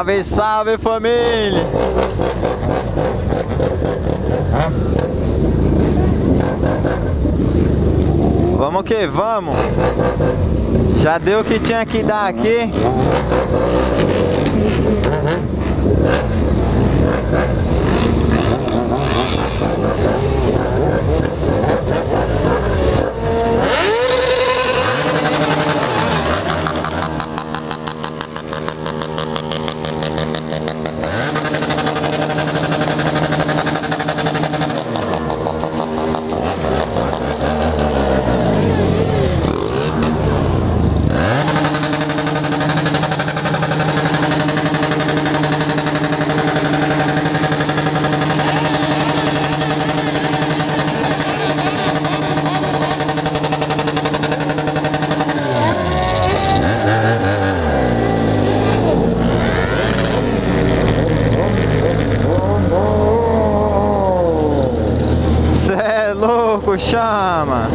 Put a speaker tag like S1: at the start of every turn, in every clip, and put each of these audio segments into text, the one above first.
S1: Salve, salve família! Vamos que vamos! Já deu o que tinha que dar aqui. Cê é louco, chama!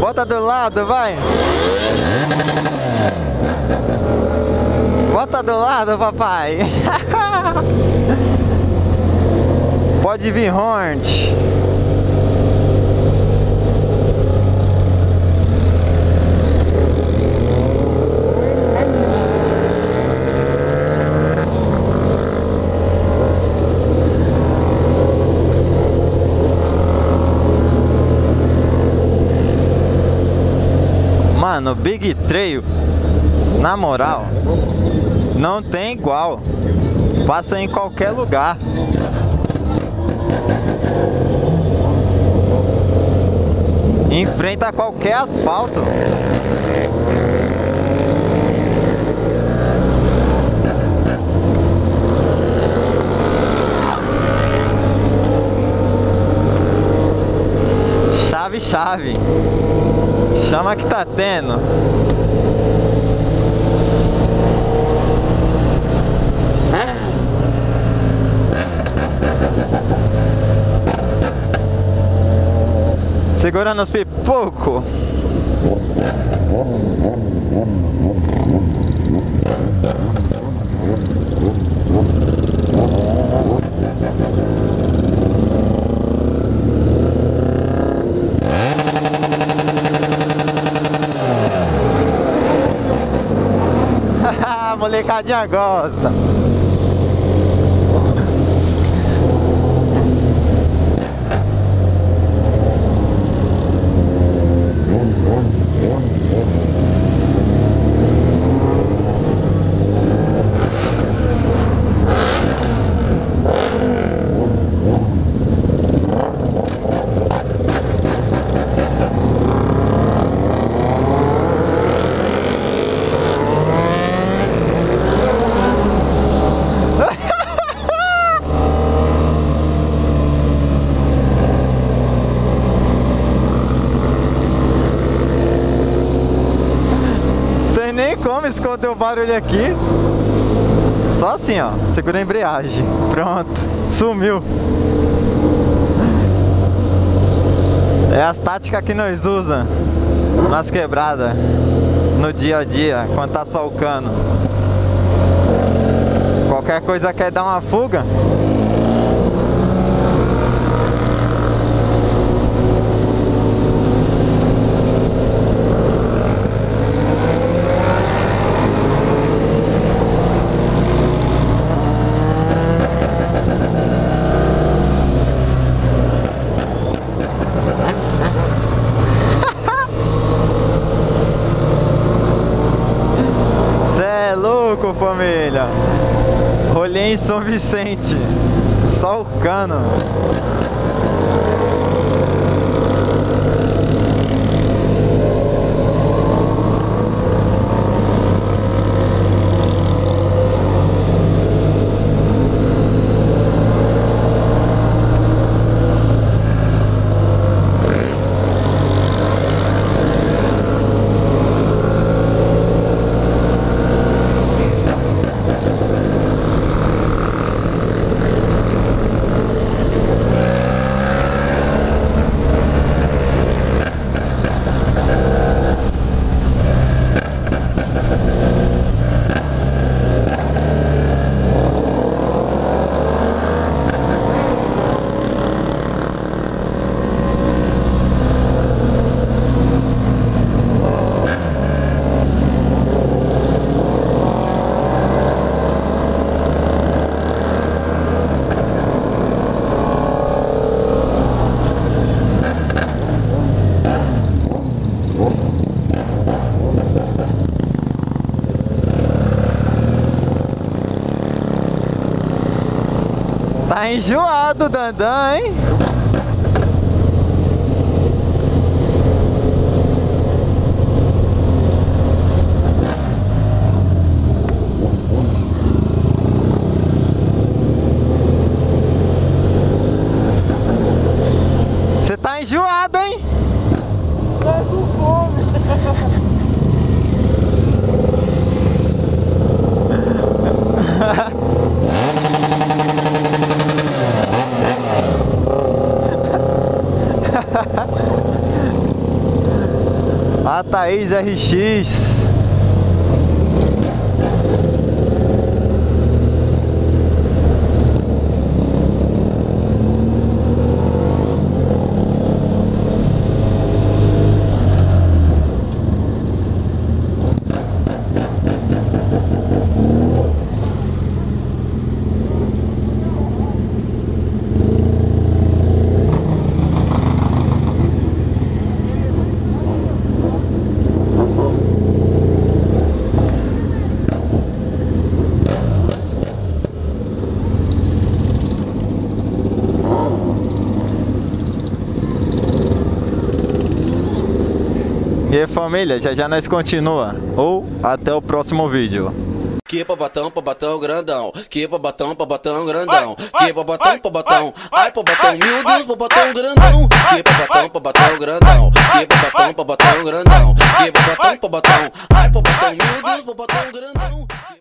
S1: Bota do lado, vai! Bota do lado, papai! Pode vir Hornet! Mano, Big Trail, na moral, não tem igual. Passa em qualquer lugar. Enfrenta qualquer asfalto. Chave, chave. Chama que tá tendo. Segurando os pipoco. A molecadinha gosta. Tem nem como esconder o barulho aqui. Só assim, ó. Segura a embreagem. Pronto. Sumiu. É as táticas que nós usamos nas quebradas. No dia a dia, quando tá solcando. Qualquer coisa quer dar uma fuga. Família. Rolei em São Vicente. Só o cano. Enjoado, Dandan, hein? Você tá enjoado, hein?
S2: Tá com fome.
S1: A Thaís RX. Família, já já nós continua. Ou até o próximo vídeo.
S3: Que babatão, babatão grandão. Que babatão, babatão grandão. Que babatão, babatão. Ai, babatão, meu Deus, babatão grandão. Que babatão, babatão grandão. Que babatão, babatão grandão. Que babatão, babatão. Ai, babatão, meu Deus, babatão